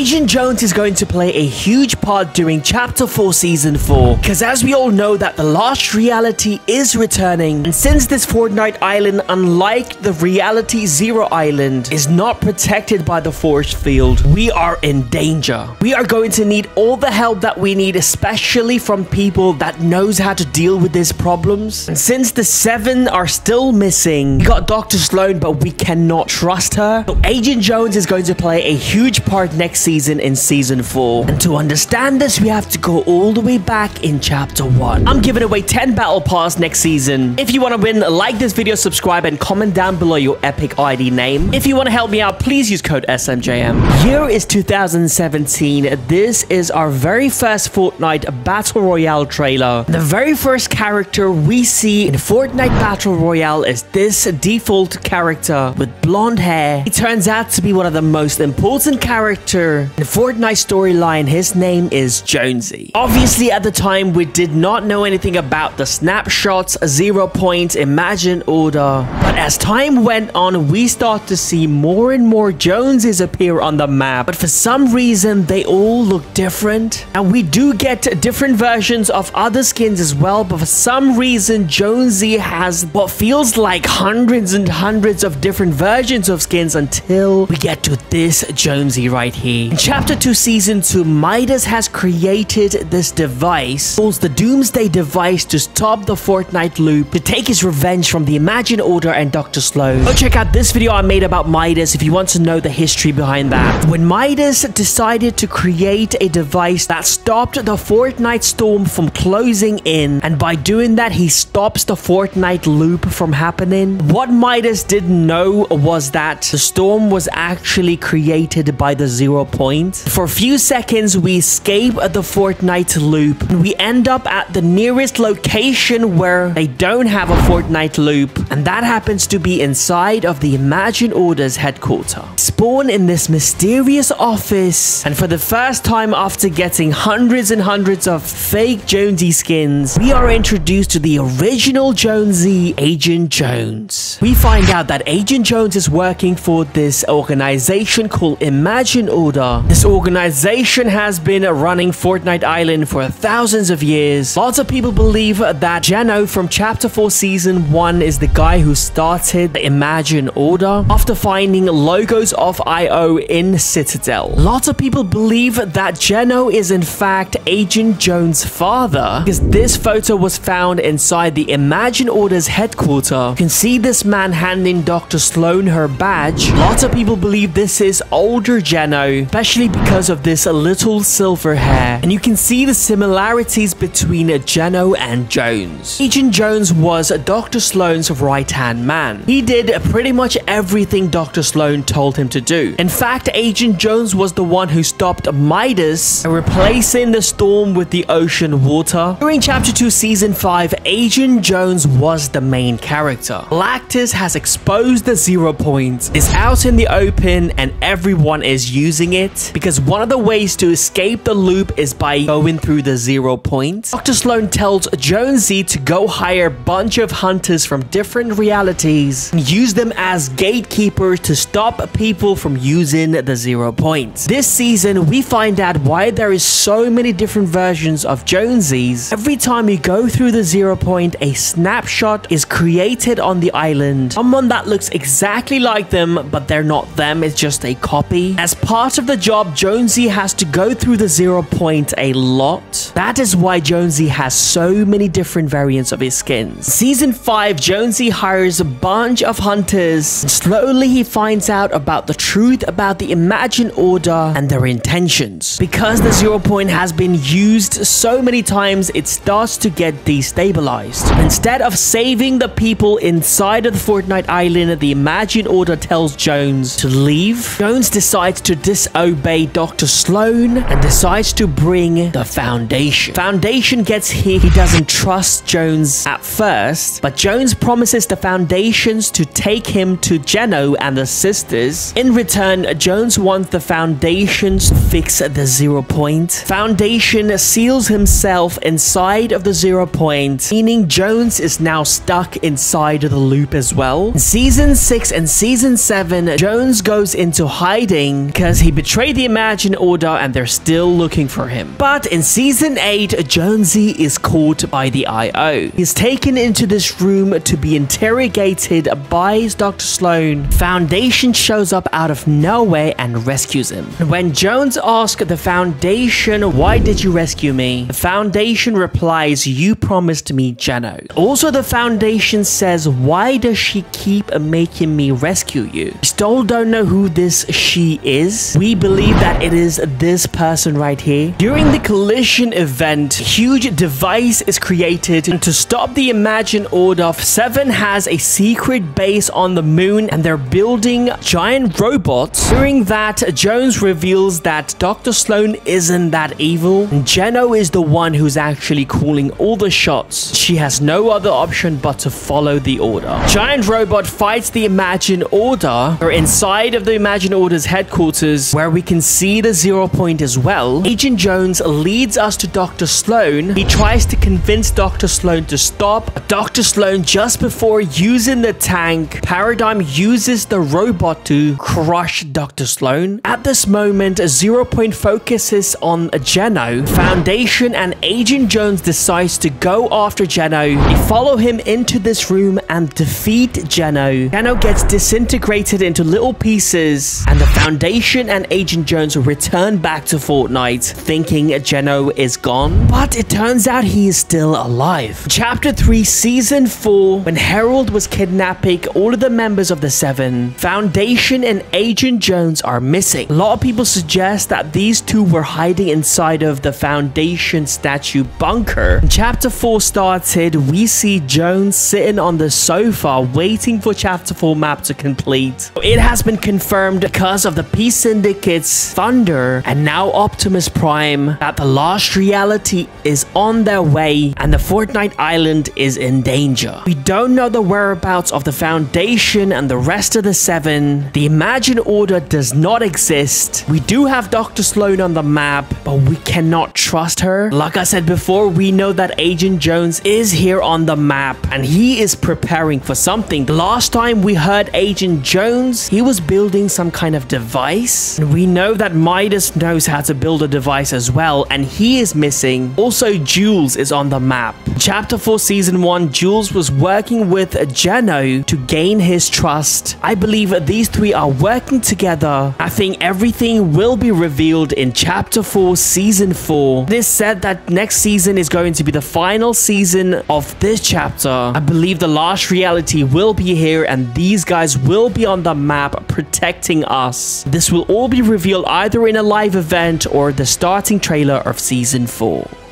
Agent Jones is going to play a huge part during Chapter 4 Season 4, because as we all know that the lost reality is returning, and since this Fortnite Island, unlike the Reality Zero Island, is not protected by the force field, we are in danger. We are going to need all the help that we need, especially from people that knows how to deal with these problems. And since the seven are still missing, we got Dr. Slone, but we cannot trust her. So Agent Jones is going to play a huge part next season in season 4. And to understand this, we have to go all the way back in chapter 1. I'm giving away 10 battle pass next season. If you want to win, like this video, subscribe, and comment down below your epic ID name. If you want to help me out, please use code SMJM. Year is 2017. This is our very first Fortnite Battle Royale trailer. The very first character we see in Fortnite Battle Royale is this default character with blonde hair. He turns out to be one of the most important character in the Fortnite storyline. His name is Jonesy. Obviously, at the time, we did not know anything about the snapshots, zero point, imagine order. But as time went on, we start to see more and more Joneses appear on the map. But for some reason, they all look different. And we do get different versions of other skins as well. But for some reason, Jonesy has what feels like hundreds and hundreds of different versions of skins until we get to this Jonesy right here. In Chapter 2, Season 2, Midas has created this device, calls the Doomsday device to stop the Fortnite loop, to take his revenge from the Imagine Order and Dr. Slone. Go oh, check out this video I made about Midas if you want to know the history behind that. When Midas decided to create a device that stopped the Fortnite storm from closing in, and by doing that, he stops the Fortnite loop from happening. What Midas didn't know was that the storm was actually created by the zero point. For a few seconds, we escape the Fortnite loop, we end up at the nearest location where they don't have a Fortnite loop, and that happens to be inside of the Imagine Orders headquarters. Spawn in this mysterious office, and for the first time after getting hundreds and hundreds of fake Jonesy skins, we are introduced to the original Jonesy, Agent Jones. We find out that Agent Jones is working for this organization called Imagine Order. This organization has been running Fortnite Island for thousands of years. Lots of people believe that Geno from Chapter 4 Season 1 is the guy who started the Imagine Order after finding logos of IO in Citadel. Lots of people believe that Geno is in fact Agent Jones' father because this photo was found inside the Imagine Order's headquarters. You can see this man handing Dr. Slone her badge. Lots of people believe this is older Geno, especially because of this little silver hair. And you can see the similarities between Geno and Jones. Agent Jones was Dr. Slone's right-hand man. He did pretty much everything Dr. Slone told him to do. In fact, Agent Jones was the one who stopped Midas, and replacing the storm with the ocean water. During Chapter 2, Season 5, Agent Jones was the main character. Galactus has exposed the zero point, is out in the open, and everyone is using it because one of the ways to escape the loop is by going through the zero point. Dr. Slone tells Jonesy to go hire a bunch of hunters from different realities and use them as gatekeepers to stop people from using the zero point. This season, we find out why there is so many different versions of Jonesy's. Every time you go through the zero point, a snapshot is created on the island. Someone that looks exactly like them, but they're not them, it's just a copy. As part of the job, Jonesy has to go through the zero point a lot. That is why Jonesy has so many different variants of his skins. Season 5, Jonesy hires a bunch of hunters. Slowly, he finds out about the truth about the Imagine Order and their intentions. Because the zero point has been used so many times, it starts to get destabilized. Instead of saving the people inside of the Fortnite Island, the Imagine Order tells Jones to leave. Jones decides to disobey Dr. Slone and decides to bring the Foundation. Foundation gets here. He doesn't trust Jones at first, but Jones promises the Foundations to take him to Geno and the sisters. In return, Jones wants the Foundations to fix the zero point. Foundation seals himself inside of the zero point, meaning Jones is now stuck inside of the loop as well. In season 6 and season 7, Jones goes into hiding because he betrayed betrayed the Imagine Order and they're still looking for him. But in Season 8, Jonesy is caught by the IO. He's taken into this room to be interrogated by Dr. Slone. Foundation shows up out of nowhere and rescues him. When Jones asks the Foundation, why did you rescue me? The Foundation replies, you promised me Geno. Also, the Foundation says, why does she keep making me rescue you? Still don't know who this she is. We believe that it is this person right here. During the collision event, huge device is created and to stop the Imagine Order. Seven has a secret base on the moon and they're building giant robots. During that, Jones reveals that Dr. Slone isn't that evil. Geno is the one who's actually calling all the shots. She has no other option but to follow the order. Giant robot fights the Imagine Order. We're inside of the Imagine Order's headquarters where we can see the zero point as well. Agent Jones leads us to Dr. Slone. He tries to convince Dr. Slone to stop. Dr. Slone, just before using the tank, Paradigm uses the robot to crush Dr. Slone. At this moment, Zero Point focuses on Geno. Foundation and Agent Jones decides to go after Geno. They follow him into this room and defeat Geno. Geno gets disintegrated into little pieces and the Foundation and Agent Jones return back to Fortnite thinking Geno is gone. But it turns out he is still alive. Chapter 3 Season 4 When Herald was kidnapping all of the members of the Seven, Foundation and Agent Jones are missing. A lot of people suggest that these two were hiding inside of the Foundation statue bunker. When chapter 4 started, we see Jones sitting on the sofa waiting for chapter 4 map to complete. It has been confirmed because of the Peace Syndicate's Thunder and now Optimus Prime that the lost reality is on their way and the Fortnite Island is in danger. We don't know the whereabouts of the Foundation and the rest of the Seven. The Imagine Order does not exist. We do have Dr. Slone on the map, but we cannot trust her. Like I said before, we know that Agent Jones is here on the map and he is preparing for something. The last time we heard Agent Jones, he was building some kind of device. And we know that Midas knows how to build a device as well and he is missing. Also, Jules is on the map. Chapter 4 Season 1, Jules was working with Geno to gain his trust. I believe these three are working together. I think everything will be revealed in Chapter 4 Season 4. It is said that next season is going to be the final season of this chapter. I believe the last reality will be here and these guys will be on the map protecting us. This will all be revealed either in a live event or the starting trailer of Season 4.